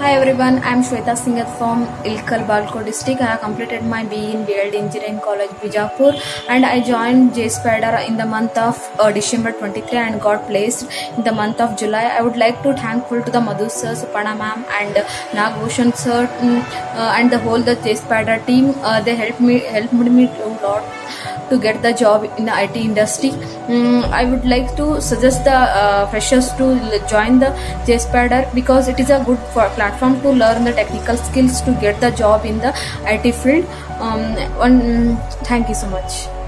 Hi everyone, I am Shweta Singad from Ilkal Bagalkot district. I completed my BE in BLD Engineering College Bijapur and I joined JSpider in the month of uh, December 23 and got placed in the month of July. I would like to thankful to the Madhu sir, ma'am and uh, Nagbhushan sir mm, uh, and the whole the JSpider team. Uh, they helped me helped me a lot to get the job in the IT industry. Mm, I would like to suggest the uh, freshers to join the JSpider because it is a good for platform to learn the technical skills to get the job in the IT field. Um, one, thank you so much.